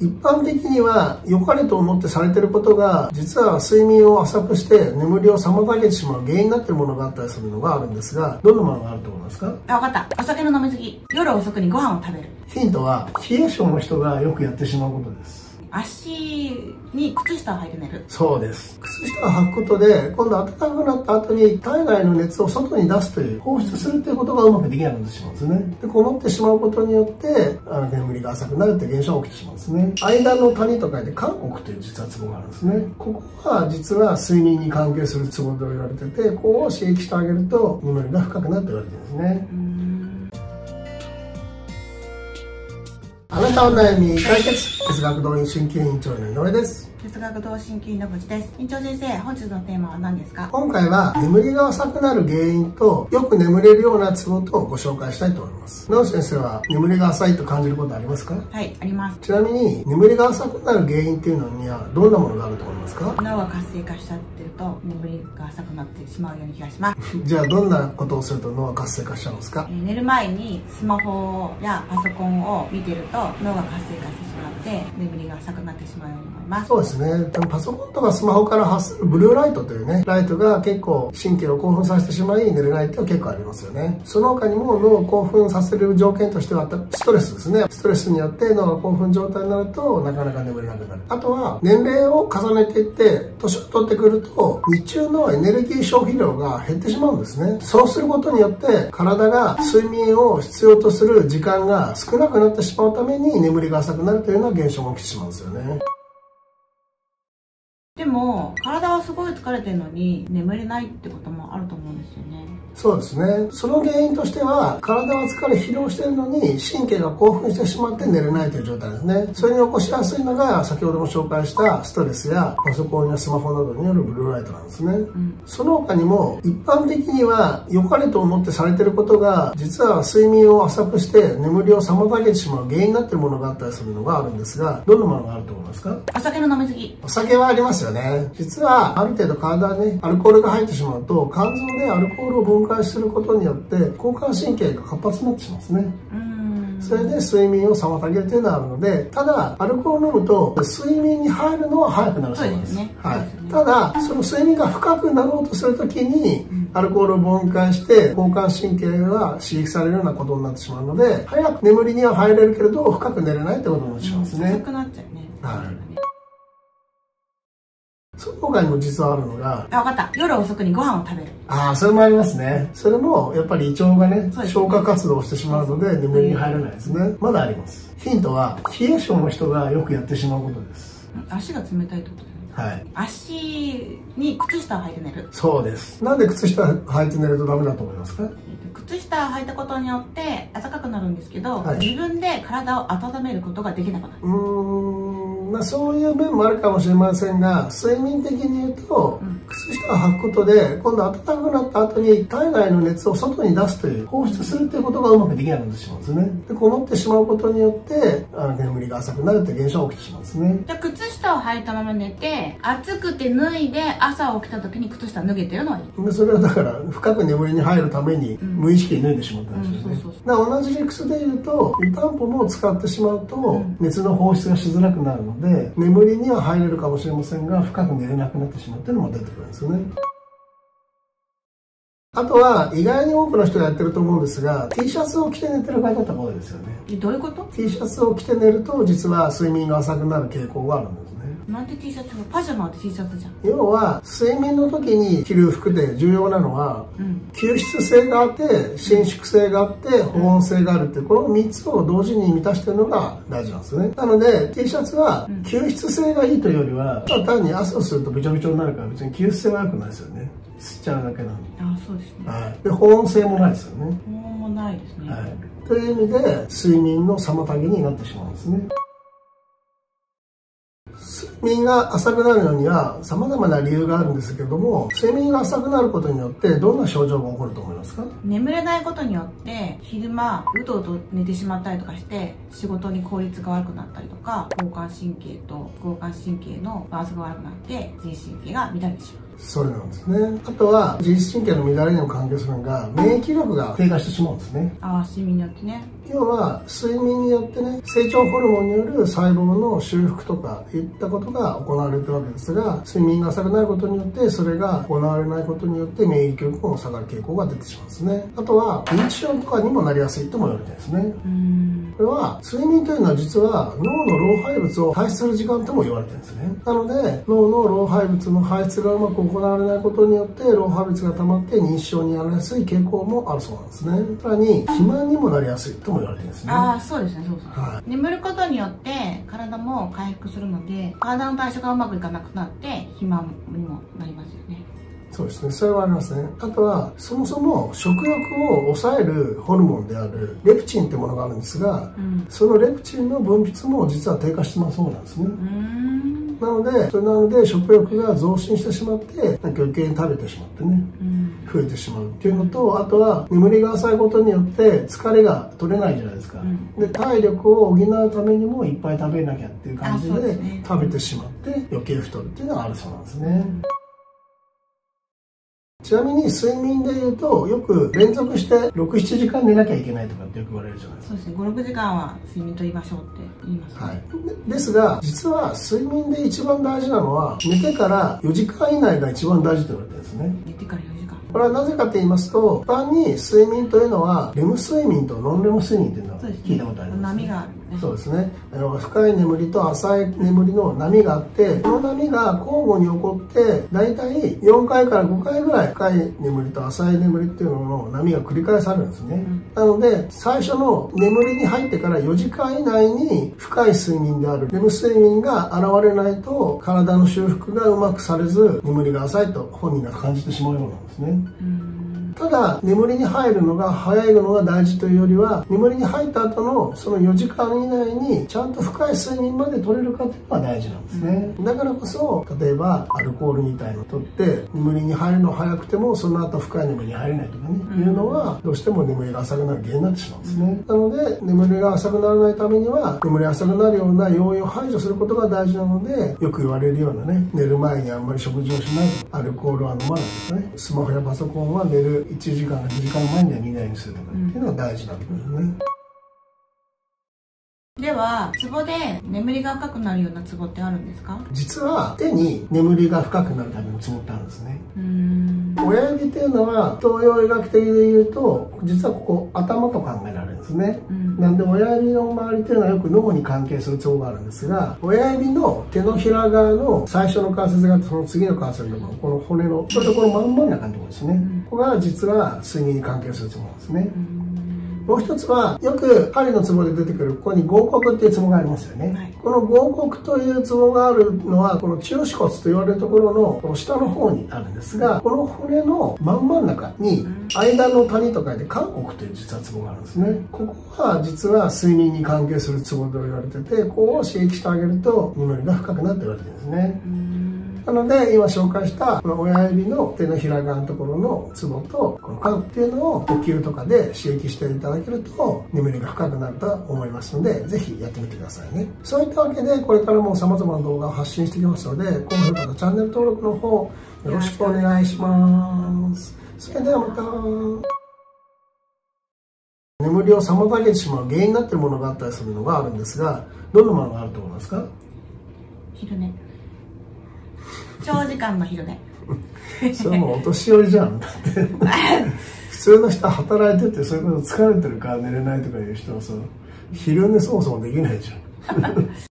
一般的には良かれと思ってされてることが実は睡眠を浅くして眠りを妨げてしまう原因になってるものがあったりするのがあるんですがどんなものがあると思いますか？あ分かった。お酒の飲みすぎ夜遅くにご飯を食べる。ヒントは冷え性の人がよくやってしまうことです足に靴下を履いて寝る。そうです。靴下を履くことで今度暖かくなった後に体内の熱を外に出すという放出するということがうまくできなくなってしまうんですね。でこもってしまうことによってあの眠りが浅くなるっていう現象が起きてしまうんですね。間の谷と書いて韓国という実はツボがあるんですね。ここが実は睡眠に関係するツボと言われててここを刺激してあげると眠りが深くなると言われてるんですね。あなたの悩み解決哲学動員鍼灸院長の井上です。哲学同鍼灸院の口です。院長先生本日のテーマは何ですか？今回は眠りが浅くなる原因とよく眠れるようなツボとご紹介したいと思います。直先生は眠りが浅いと感じることありますか？はいあります。ちなみに眠りが浅くなる原因っていうのにはどんなものがあると思いますか？脳が活性化しちゃってると眠りが浅くなってしまうような気がします。じゃあどんなことをすると脳が活性化しちゃうんですか、えー、寝る前にスマホやパソコンを見てると脳が活性化してしまって眠りが浅くなってしまうように思います。そうですね。多分パソコンとかスマホから発するブルーライトというねライトが結構神経を興奮させてしまい寝れないっていうのは結構ありますよね。その他にも脳を興奮させる条件としてはストレスですね。ストレスによって脳が興奮状態になるとなかなか眠れなくなる。あとは年齢を重ねていって年を取ってくると日中のエネルギー消費量が減ってしまうんですね。そうすることによって体が睡眠を必要とする時間が少なくなってしまうために眠りが浅くなるというような現象が起きてしまうんですよね。も体はすごい疲れてるのに眠れないってこともあると思うんですよね。そうですね。その原因としては体は疲れ疲労してるのに神経が興奮してしまって寝れないという状態ですね。それに起こしやすいのが先ほども紹介したストレスやパソコンやスマホなどによるブルーライトなんですね、うん、その他にも一般的には良かれと思ってされてることが実は睡眠を浅くして眠りを妨げてしまう原因になってるものがあったりするのがあるんですがどんなものがあると思いますか？お酒の飲みすぎ。お酒はありますよね。実はある程度体に、ね、アルコールが入ってしまうと肝臓でアルコールを分解することによって交感神経が活発になってしまうん。ですねそれで睡眠を妨げるというのがあるのでただアルコールを飲むと睡眠に入るのは早くなるそうなんです、ね、はい、ね、ただその睡眠が深くなろうとするときに、アルコールを分解して交感神経が刺激されるようなことになってしまうので早く眠りには入れるけれど深く寝れないってことになってしまうんですね、うん、くなっちゃうね。はい他にも実はあるのがあ分かった。夜遅くにご飯を食べる。ああそれもありますね。それもやっぱり胃腸がね、ね、消化活動をしてしまうので眠りに入らないですね。まだあります。ヒントは冷え性の人がよくやってしまうことです。足が冷たいってことはい、足に靴下を履いて寝る。そうです。なんで靴下履いて寝るとダメだと思いますか？靴下を履いたことによって暖かくなるんですけど、はい、自分で体を温めることができなくなる。うんまあそういう面もあるかもしれませんが睡眠的に言うと、うん。靴下を履くことで今度暖かくなった後に体内の熱を外に出すという放出するということがうまくできなくなってしまうんですね。でこもってしまうことによってあの眠りが浅くなるって現象が起きてしまうんですね。じゃあ靴下を履いたまま寝て暑くて脱いで朝起きた時に靴下脱げてるのはいい。それはだから深く眠りに入るために無意識に脱いでしまったんですよね、同じ理屈で言うと湯たんぽも使ってしまうと熱の放出がしづらくなるので眠りには入れるかもしれませんが深く寝れなくなってしまうっていうのも出てくるんですよね。あとは意外に多くの人がやってると思うんですが T シャツを着て寝てる方が多いですよね。どういうこと？T シャツを着て寝ると実は睡眠が浅くなる傾向があるんです。ねなんで T シャツパジャマって T シャツじゃん。要は睡眠の時に着る服で重要なのは、うん、吸湿性があって伸縮性があって保温性があるってこの3つを同時に満たしてるのが大事なんですね。なので T シャツは吸湿性がいいというよりは、ただ単に汗をするとびちょびちょになるから別に吸湿性は良くないですよね。吸っちゃうだけなんであそうですね、はい、で保温性もないですよね。保温もないですね、はい、という意味で睡眠の妨げになってしまうんですね。睡眠が浅くなるのには様々な理由があるんですけども睡眠が浅くなることによってどんな症状が起こると思いますか？眠れないことによって昼間うとうと寝てしまったりとかして仕事に効率が悪くなったりとか交感神経と交感神経のバランスが悪くなって自律神経が乱れてしまう。それなんですね。あとは自律神経の乱れにも関係するのが免疫力が低下してしまうんですね。ああ睡眠によってね要は睡眠によってね成長ホルモンによる細胞の修復とかいったことが行われてるわけですが睡眠が浅くなることによってそれが行われないことによって免疫力も下がる傾向が出てしまうんですね。あとは認知症とかにもなりやすいとも言われてるんですねこれは睡眠というのは実は脳の老廃物を排出する時間とも言われてるんですね。なので脳の老廃物の排出がうまく行われないことによって老廃物が溜まって認知症になりやすい傾向もあるそうなんですね。さらに肥満にもなりやすいとも言われてるんですね。ああそうですねそうそう、はい。眠ることによって体も回復するので体の代謝がうまくいかなくなって肥満にもなりますよね。そうですね。それはありますね。あとはそもそも食欲を抑えるホルモンであるレプチンってものがあるんですがうん。そのレプチンの分泌も実は低下してますそうなんですねなのでそれなので食欲が増進してしまって余計に食べてしまってねうん。増えてしまうっていうのとあとは眠りが浅いことによって疲れが取れないじゃないですか、うん。で体力を補うためにもいっぱい食べなきゃっていう感じで食べてしまって余計太るっていうのがあるそうなんですね、ちなみに睡眠でいうとよく連続して67時間寝なきゃいけないとかってよく言われるじゃないですか。そうですね。56時間は睡眠とりましょうって言いますね、はい、でですが実は睡眠で一番大事なのは寝てから4時間以内が一番大事と言われてるんですね。寝てから4時間これはなぜかと言いますと一般に睡眠というのはレム睡眠とノンレム睡眠っていうのをそうですね。聞いたことあります、波があるね。そうですね。あの深い眠りと浅い眠りの波があってこの波が交互に起こって大体4回から5回ぐらい深い眠りと浅い眠りっていうのの波が繰り返されるんですね、ん。なので最初の眠りに入ってから4時間以内に深い睡眠であるレム睡眠が現れないと体の修復がうまくされず眠りが浅いと本人が感じてしまうようなんですね。うん。ただ眠りに入るのが早いのが大事というよりは眠りに入った後のその4時間以内にちゃんと深い睡眠まで取れるかというのが大事なんですね、だからこそ例えばアルコールみたいのを取って眠りに入るの早くてもその後深い眠りに入れないとかね、うん。いうのはどうしても眠りが浅くなる原因になってしまうんですね、なので眠りが浅くならないためには眠りが浅くなるような要因を排除することが大事なのでよく言われるようなね寝る前にあんまり食事をしないアルコールは飲まないとかね。スマホやパソコンは寝る1時間か2時間前には見ないようにするとかっていうのが大事なんですね、ではツボで眠りが深くなるようなツボってあるんですか？実は手に眠りが深くなるためのツボってあるんですね。うーん親指っていうのは東洋医学的で言うと実はここ頭と考えられるんですね。うん。なんで親指の周りっていうのはよく脳に関係するツボがあるんですが親指の手のひら側の最初の関節がその次の関節のとこの骨のちょうどこの真ん真ん中のところですね、ん。ここが実は睡眠に関係するツボなんですね、うんもう一つはよく針のツボで出てくるここに合谷っていうツボがありますよね、はい。この合谷というツボがあるのはこの中趾骨と言われるところのこの下の方にあるんですがこの骨の真ん真ん中に間の谷と書いて韓国という実はツボがあるんですね。ここは実は睡眠に関係するツボと言われててここを刺激してあげると眠りが深くなって言われてるんですね。うんなので今紹介したこの親指の手のひら側のところのツボとこの肝っていうのを呼吸とかで刺激していただけると眠りが深くなると思いますのでぜひやってみてくださいね。そういったわけでこれからも様々な動画を発信していきますので高評価とチャンネル登録の方よろしくお願いします。それではまた。眠りを妨げてしまう原因になっているものがあったりするのがあるんですがどんなものがあると思いますか？昼寝。長時間の昼寝。それもうお年寄りじゃん。だって。普通の人は働いててそういうこと疲れてるから寝れないとかいう人はさ昼寝そもそもできないじゃん